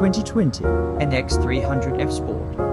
2020 NX300F Sport.